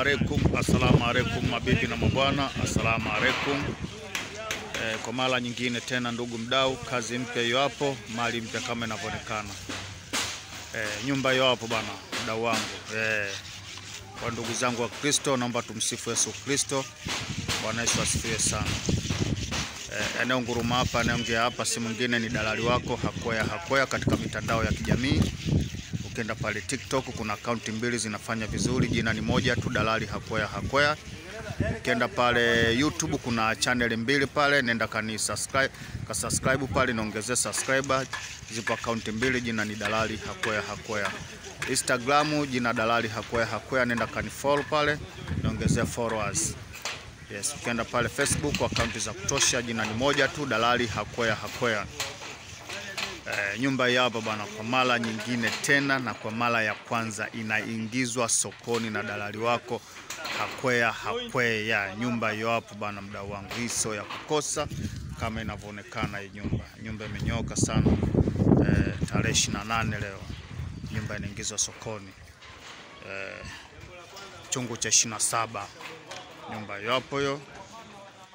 alaikum, assalamu alaikum mabibi na mabwana, assalamu alaikum. E, kwa mara nyingine tena ndugu mdau, kazi mpya hiyo hapo, mali mpya kama inavyoonekana. E, nyumba hiyo hapo bana, mdau wangu. E, kwa ndugu zangu wa Kristo, naomba tumsifu Yesu Kristo. Bwana Yesu asifiwe sana. E, eneo nguruma hapa, anayeongea hapa si mwingine ni dalali wako Hakoya Hakoya katika mitandao ya kijamii Ukienda pale TikTok kuna akaunti mbili zinafanya vizuri, jina ni moja tu, dalali Hakwea Hakwea. Ukienda pale YouTube kuna channel mbili pale, nenda kani subscribe, ka subscribe pale, niongezee subscriber. Zipo akaunti mbili, jina ni dalali Hakoya Hakoya. Instagram jina dalali Hakoya Hakoya, nenda kani follow pale, niongezee followers. Yes, ukienda pale Facebook akaunti za kutosha, jina ni moja tu, dalali Hakoya Hakoya. E, nyumba hii hapa bwana, kwa mara nyingine tena na kwa mara ya kwanza inaingizwa sokoni na dalali wako Hakwea Hakwea. Nyumba hiyo hapo bwana, mdau wangu, hii sio ya kukosa kama inavyoonekana. Hii nyumba nyumba imenyoka sana. Eh, tarehe 28 leo nyumba inaingizwa sokoni eh, chungu cha 27 nyumba hiyo hapo hiyo.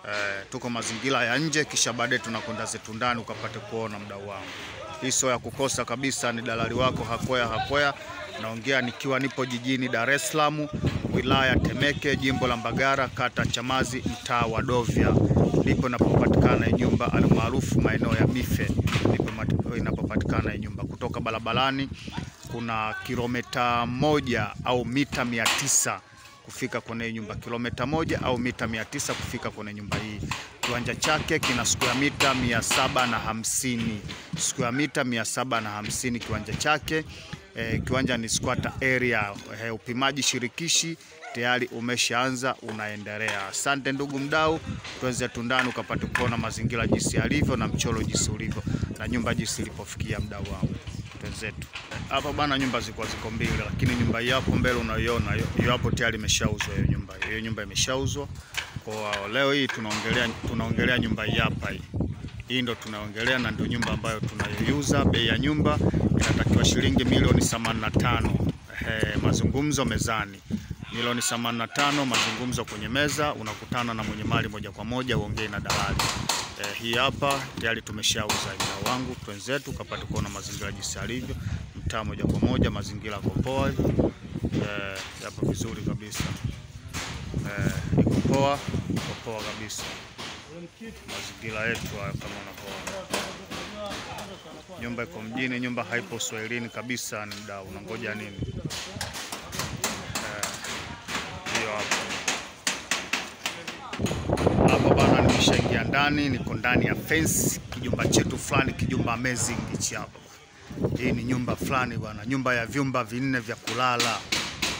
Eh, tuko mazingira ya nje, kisha baadaye tunakwenda zetu ndani ukapate kuona mdau wangu. Hii sio ya kukosa kabisa, ni dalali wako Hakoya Hakoya. Naongea nikiwa nipo jijini Dar es Salaam, wilaya Temeke, jimbo la Mbagara, kata Chamazi, mtaa wa Dovya, ndipo inapopatikana nyumba almaarufu maeneo ya Mife, ndipo inapopatikana nyumba. Kutoka barabarani kuna kilomita moja au mita mia tisa kufika kwenye nyumba kilomita moja au mita mia tisa kufika kwenye nyumba hii. Kiwanja chake kina square mita mia saba na hamsini square mita mia saba na hamsini kiwanja chake. E, kiwanja ni squatter area. E, upimaji shirikishi tayari umeshaanza unaendelea. Asante ndugu mdau, tuweze tundani ukapate kuona mazingira jinsi yalivyo na mchoro jinsi ulivyo na nyumba jinsi ilipofikia mdau wangu wenzetu hapa bana, nyumba ziko ziko mbili, lakini nyumba hii hapo mbele unaiona hiyo hapo tayari imeshauzwa. Hiyo nyumba hiyo nyumba imeshauzwa. Kwa leo hii tunaongelea tunaongelea nyumba hii hapa hii hii ndo tunaongelea na ndio nyumba ambayo tunayoiuza. Bei ya nyumba inatakiwa shilingi milioni 85. Ehe, mazungumzo mezani milioni 85, mazungumzo kwenye meza, unakutana na mwenye mali moja kwa moja, uongee na dalali. Eh, hii hapa tayari tumeshauza mtaa wangu, wenzetu, kapata kuona mazingira jinsi alivyo, mtaa moja kwa moja, mazingira yako poa, eh, yapo vizuri kabisa, eh, iko poa, iko poa kabisa, mazingira yetu hayo kama unapoona. Nyumba iko mjini, nyumba haipo Swahilini kabisa. Ni mdau, unangoja nini? Hiyo eh, hapo hapa bana, nimeshaingia ndani, niko ndani ya fence, kijumba chetu fulani, kijumba amazing hichi hapa. Hii ni nyumba fulani bwana, nyumba ya vyumba vinne vya kulala,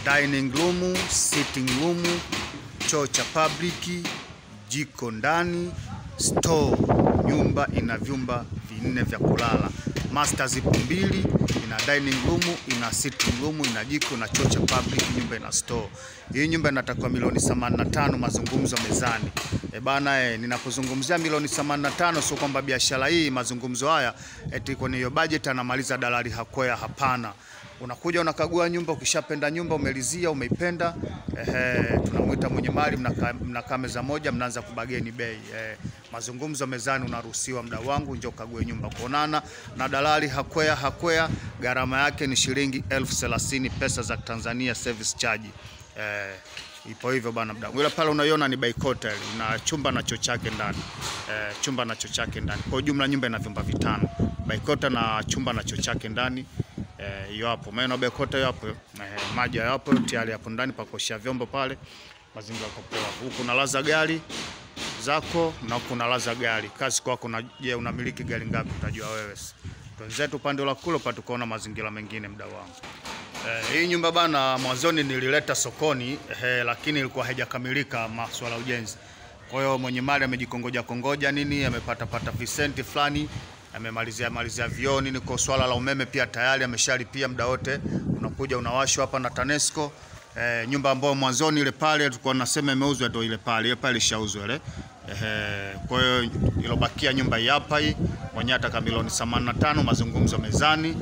dining room, sitting room, choo cha public, jiko ndani, store. Nyumba ina vyumba vinne vya kulala, master ipo mbili, ina dining room, ina sitting room, ina jiko na choo cha public, nyumba ina store. Hii nyumba inatakiwa milioni 85, mazungumzo mezani. E bana e, ninapozungumzia milioni 85 sio kwamba biashara hii mazungumzo haya eti kwenye hiyo budget anamaliza dalali Hakoya. Hapana, unakuja unakagua nyumba, ukishapenda nyumba umelizia, umeipenda, ehe, tunamwita mwenye mali, mnakaa mnaka meza moja, mnaanza kubageni bei. E, mazungumzo mezani, unaruhusiwa mda wangu, njoo kague nyumba. Kuonana na dalali hakwea hakwea, gharama yake ni shilingi elfu thelathini pesa za Tanzania, service charge. Eh, ipo hivyo bana mdangu. Ila pale unaiona ni Baikota ile na chumba na choo chake ndani. E, chumba na choo chake ndani. Kwa jumla nyumba ina vyumba vitano. Baikota na chumba na choo chake ndani. Eh, hiyo hapo. Maana bekota hapo. e, maji hapo tayari hapo ndani pa kuoshia vyombo pale. Mazingira yako poa. Huku unalaza gari zako na huku unalaza gari. Kazi kwako na je, unamiliki gari ngapi utajua wewe. Wenzetu upande la kule pa tukaona mazingira mengine mda wangu. Eh, hii nyumba bana, mwanzoni nilileta sokoni eh, lakini ilikuwa haijakamilika masuala ya ujenzi. Kwa hiyo mwenye mali amejikongoja kongoja nini, amepata pata visenti fulani, amemalizia malizia vioni. Niko swala la umeme pia tayari ameshalipia muda wote, unakuja unawashwa hapa na TANESCO. E, nyumba ambayo mwanzoni ile pale tulikuwa tunasema imeuzwa ndio ile pale, ile pale ishauzwa ile. Ehe, kwa hiyo ilobakia nyumba hii hapa hii, mwenyewe ataka milioni 85, mazungumzo mezani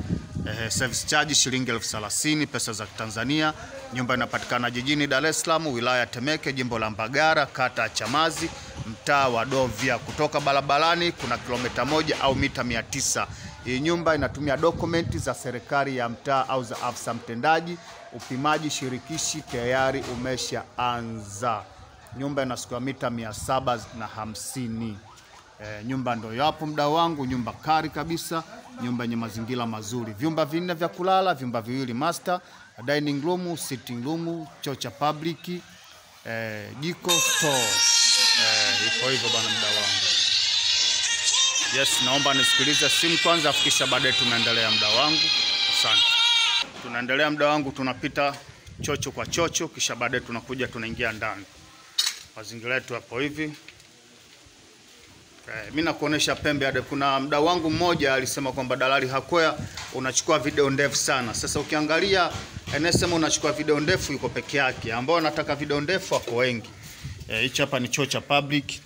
Eh, service charge shilingi elfu thelathini pesa za Tanzania. Nyumba inapatikana jijini Dar es Salaam, wilaya ya Temeke, jimbo la Mbagara, kata ya Chamazi, mtaa wa Dovya. Kutoka barabarani kuna kilomita moja au mita mia tisa. Hii nyumba inatumia dokumenti za serikali ya mtaa au za afisa mtendaji. Upimaji shirikishi tayari umeshaanza. Nyumba ina square mita mia saba na hamsini. E, nyumba ndo yapo mda wangu, nyumba kari kabisa, nyumba yenye mazingira mazuri, vyumba vinne vya kulala, vyumba viwili master, dining room, sitting room, choo cha public, e, jiko, store. E, ipo hivyo bana mdau wangu. Yes, naomba nisikilize simu kwanza, afikisha baadaye tunaendelea mda wangu. Asante. Tunaendelea mdau wangu, tunapita chocho kwa chocho, kisha baadaye tunakuja tunaingia ndani. Mazingira yetu hapo hivi. Eh, mi nakuonesha pembe ada. Kuna mdau wangu mmoja alisema kwamba dalali Hakwea unachukua video ndefu sana. Sasa ukiangalia NSM unachukua video ndefu yuko peke yake, ambao anataka video ndefu wako wengi. Eh, hichi hapa ni choo cha public.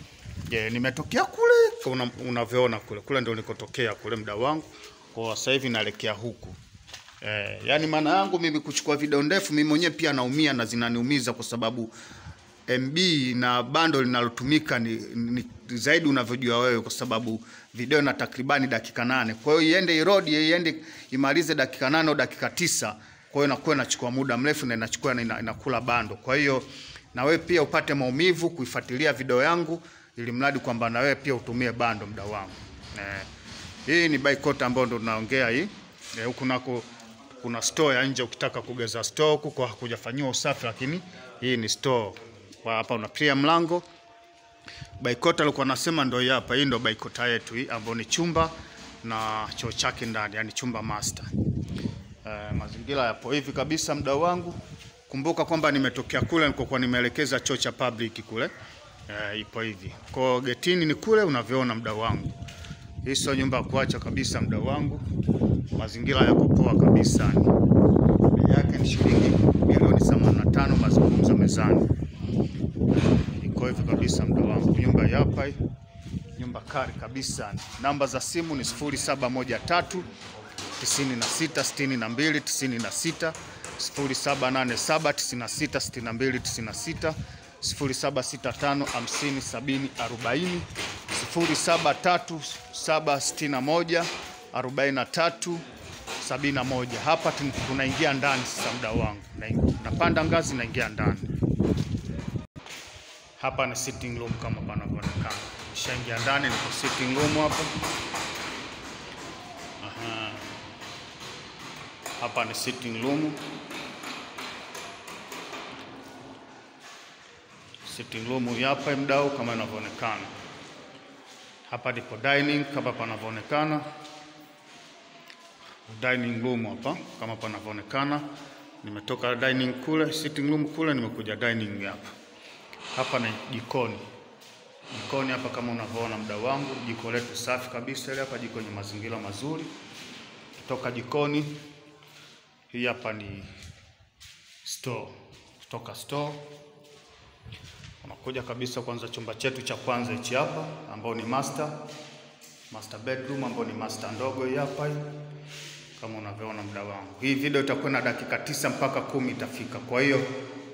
Eh, nimetokea kule una, unavyoona kule kule ndio nilikotokea kule mdau wangu. Kwa sasa hivi naelekea huku. Eh, yani maana yangu mimi kuchukua video ndefu mimi mwenyewe pia naumia na zinaniumiza kwa sababu MB na bando linalotumika ni, ni zaidi unavyojua wewe, kwa sababu video na takribani dakika nane. Kwa hiyo iende irodi iende imalize dakika nane au dakika tisa. Kwa hiyo inakuwa inachukua muda mrefu na inachukua na inakula bando. Kwa hiyo na wewe pia upate maumivu kuifuatilia video yangu, ili mradi kwamba na wewe pia utumie bando muda wangu. Eh, hii ni Baikota ambayo ndo tunaongea hii. Eh, huku nako kuna store ya nje ukitaka kugeza store kwa hakujafanyiwa usafi, lakini hii ni store. Kwa hapa unapitia mlango. Baikota alikuwa anasema ndio hapa, hii ndio baikota yetu hii ambayo ni chumba na choo chake ndani, yani chumba master. e, mazingira yapo hivi kabisa mdau wangu. Kumbuka kwamba nimetokea kule nilikokuwa nimeelekeza choo cha public kule. e, ipo hivi. Kwa getini ni kule unavyoona mdau wangu. Hii sio nyumba kuacha kabisa mdau wangu. Mazingira yako poa kabisa. Yake ni shilingi milioni 85 mazungumzo mezani. Iko hivi kabisa mdo wangu. Nyumba yapa hapa. Nyumba kari kabisa. Namba za simu ni 0713 96 62 96 0787 96 62 96 0765 50 70 40 073761 43 71. Hapa tunaingia ndani sasa, mda wangu, napanda ngazi naingia ndani. Hapa ni sitting room kama panavyoonekana. Nishaingia ndani, niko sitting room hapa. Aha. Hapa ni sitting room. Sitting room hapa mdau, kama inavyoonekana. Hapa ndipo dining kama panavyoonekana. Dining room hapa kama panavyoonekana. Nimetoka dining kule, sitting room kule, nimekuja dining hapa. Hapa ni jikoni. Jikoni hapa kama unavyoona muda wangu, jiko letu safi kabisa ile hapa, jiko lenye mazingira mazuri. Kutoka jikoni, hii hapa ni store. Kutoka store unakuja kabisa kwanza chumba chetu cha kwanza hichi hapa, ambao ni master master bedroom, ambao ni master ndogo hii hapa kama unavyoona muda wangu. Hii video itakuwa na dakika tisa mpaka kumi itafika. Kwa hiyo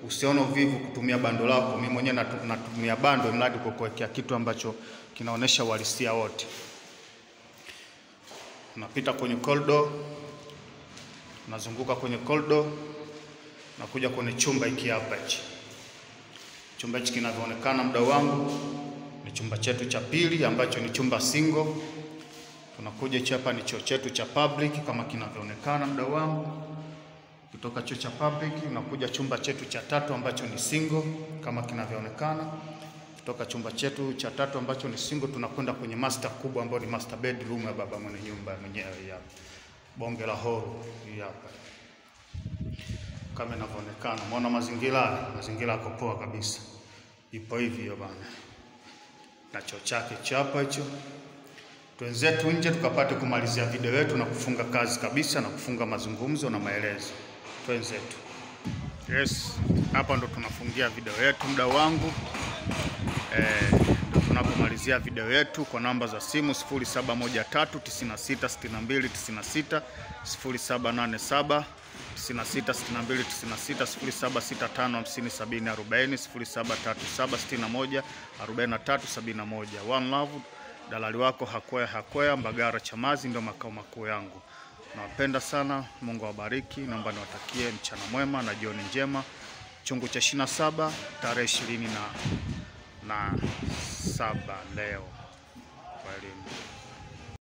usione uvivu kutumia bando lako. Mimi mwenyewe natumia bando mradi kwa kuwekea kitu ambacho kinaonyesha uhalisia wote. napita kwenye corridor, unazunguka kwenye corridor, nakuja kwenye chumba hiki hapa hichi. Chumba hichi kinavyoonekana mdau wangu ni chumba chetu cha pili ambacho ni chumba single. Tunakuja hichi hapa ni choo chetu cha public kama kinavyoonekana mdau wangu. Kutoka chuo cha public unakuja chumba chetu cha tatu ambacho ni single kama kinavyoonekana. Kutoka chumba chetu cha tatu ambacho ni single tunakwenda kwenye master kubwa ambayo ni master bedroom ya baba mwenye nyumba mwenyewe ya. Bonge la hii hapa. Kama inavyoonekana, umeona mazingira, mazingira yako poa kabisa. Ipo hivi hiyo bana. Na choo chake chapa hicho. Twenzetu nje tukapate kumalizia video yetu na kufunga kazi kabisa na kufunga mazungumzo na maelezo. Twenzetu. Yes, hapa ndo tunafungia video yetu mdau wangu. Eh, ndo tunapomalizia video yetu kwa namba za simu 0713966296, 0787 966296, 0765507040, 0737614371. One Love, dalali wako Hakwea Hakwea, Mbagara Chamazi, ndio makao makuu yangu. Nawapenda sana, Mungu awabariki. Naomba niwatakie mchana mwema na jioni njema. Chungu cha 27 tarehe ishirini na na saba leo. Kwa elimu